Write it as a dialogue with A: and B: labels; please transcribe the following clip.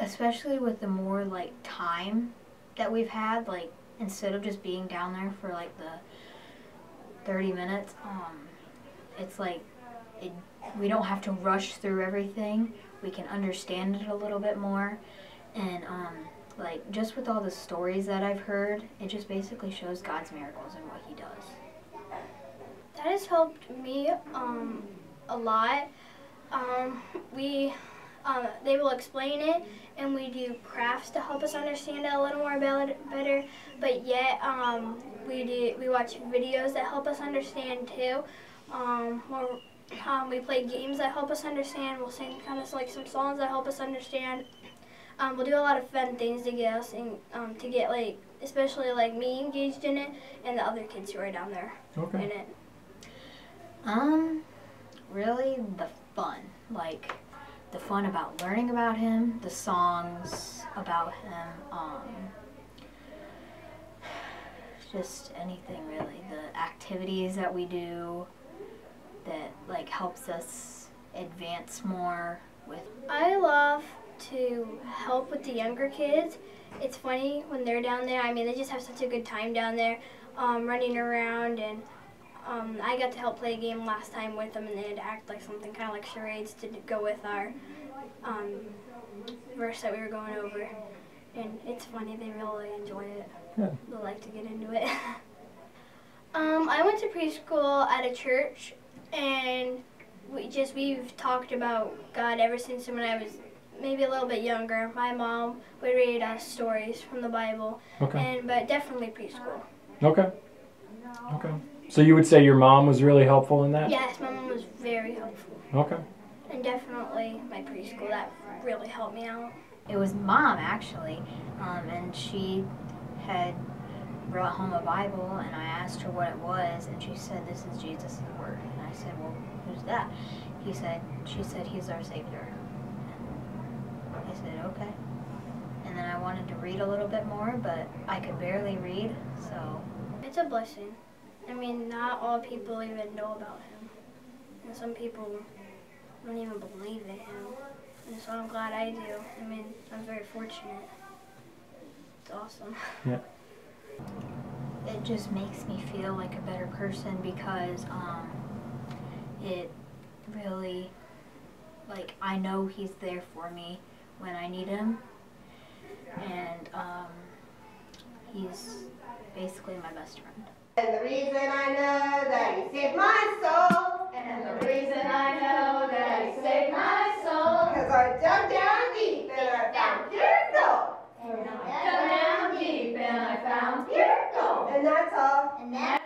A: especially with the more like time that we've had, like instead of just being down there for like the 30 minutes, um, it's like it, we don't have to rush through everything. We can understand it a little bit more, and um, like just with all the stories that I've heard, it just basically shows God's miracles and what He does.
B: That has helped me um, a lot. Um, we um, they will explain it, and we do crafts to help us understand it a little more better. But yet, um, we do we watch videos that help us understand too. Um, um, we play games that help us understand. We'll sing kind of like some songs that help us understand. Um, we'll do a lot of fun things to get us in, um, to get like especially like me engaged in it and the other kids who are down there
C: Okay.
B: in it.
A: Um, really the fun, like the fun about learning about him, the songs about him, um, just anything really. The activities that we do that like helps us advance more with.
B: I love to help with the younger kids. It's funny when they're down there. I mean, they just have such a good time down there, um, running around and. Um, I got to help play a game last time with them, and they had to act like something kind of like charades to go with our um, verse that we were going over. And it's funny; they really enjoy it.
C: Good.
B: They like to get into it. um, I went to preschool at a church, and we just we've talked about God ever since when I was maybe a little bit younger. My mom would read us stories from the Bible,
C: Okay.
B: and but definitely preschool.
C: Okay. Okay. So you would say your mom was really helpful in that?
B: Yes, my mom was very helpful,
C: Okay.
B: and definitely my preschool that really helped me out.
A: It was mom actually, um, and she had brought home a Bible, and I asked her what it was, and she said, "This is Jesus' the word." And I said, "Well, who's that?" He said, "She said he's our Savior." And I said, "Okay." And then I wanted to read a little bit more, but I could barely read, so
B: It's a blessing. I mean, not all people even know about him, and some people don't even believe in him. And so I'm glad I do. I mean, I'm very fortunate. It's awesome. Yeah.
A: it just makes me feel like a better person because um, it really like I know he's there for me when I need him and um, he's basically my best friend.
D: And the reason I know that he saved my soul.
E: And the reason I know that he saved my soul.
D: Cause I dug down deep and I found pure gold.
E: And I dug down deep and I found pure gold.
D: And that's